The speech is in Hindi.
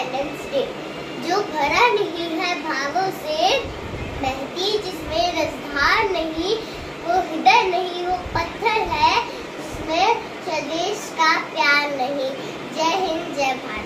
इंडिपेंडेंस डे जो भरा नहीं है भावों से, बहती जिसमें रसधार नहीं, वो हृदय नहीं, वो पत्थर है, जिसमें स्वदेश का प्यार नहीं। जय हिंद, जय भारत।